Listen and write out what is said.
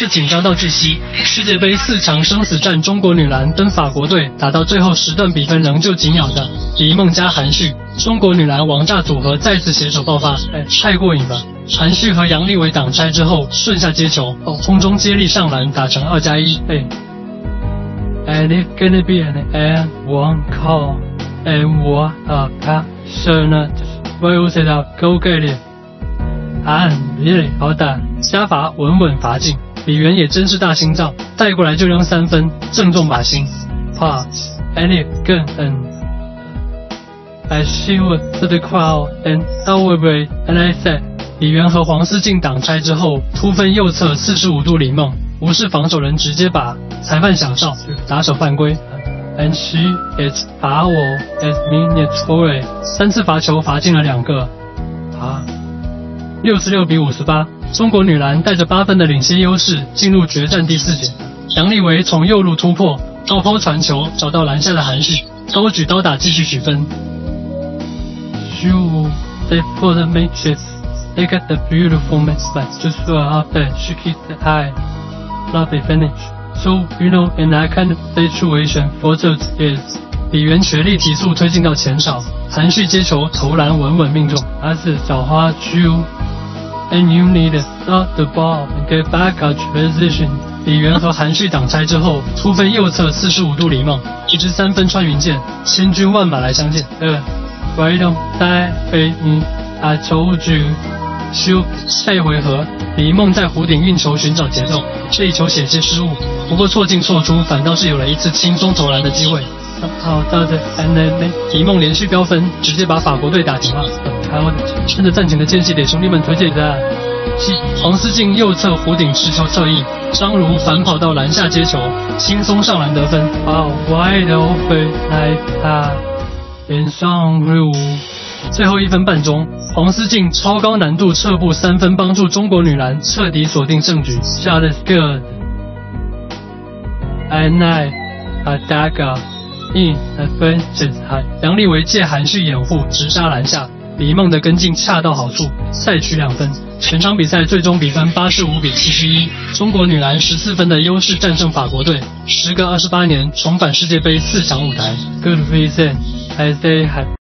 是紧张到窒息。世界杯四强生死战，中国女篮跟法国队打到最后十段，比分仍旧紧咬的李梦加韩旭，中国女篮王炸组合再次携手爆发，哎，太过瘾了！韩旭和杨丽伟挡拆之后，顺下接球，空中接力上篮，打成二加一，哎。And it's gonna be an one call and what a passionate will set up go get it. And really 好打，加罚稳稳罚进，李媛也真是大心脏，带过来就扔三分，正中靶心。Pass any good and I shivered to the crowd and celebrate and I said，李媛和黄思静挡拆之后，突分右侧四十五度李梦，无视防守人直接把裁判响哨，打手犯规。And she is foul as minatory，三次罚球罚进了两个。啊，六十六比五十八，中国女篮带着八分的领先优势进入决战第四节。杨丽维从右路突破，倒抛传球找到篮下的韩旭，高举刀打继续取分。Shoot they for the matches, they got the beautiful match but just after she kicked the high, lovely finish. So you know in that kind of situation, for those is 李媛全力提速推进到前场，韩旭接球投篮稳稳命中，而是小花 Q。And you need to stop the ball and get back out position。李媛和韩旭挡拆之后，突飞右侧四十五度李梦，一支三分穿云箭，千军万马来相见。呃，Why don't I be me? I told you. 修下一回合，李梦在弧顶运球寻找节奏，这一球险些失误，不过错进错出，反倒是有了一次轻松投篮的机会。好的，and then 李梦连续飙分，直接把法国队打停了。趁着暂停的间隙，给兄弟们推荐一下。七，黄思静右侧弧顶持球侧翼，张如反跑到篮下接球，轻松上篮得分。Wow, wide open like that in some room。最后一分半钟，黄思静超高难度撤步三分，帮助中国女篮彻底锁定胜局。Shot is good. And night, a dagger in a fence. 杨丽维借韩旭掩护直杀篮下，李梦的跟进恰到好处，赛取两分。全场比赛最终比分八十五比七十一，中国女篮十四分的优势战胜法国队，时隔二十八年重返世界杯四强舞台。Good reason, I say. have.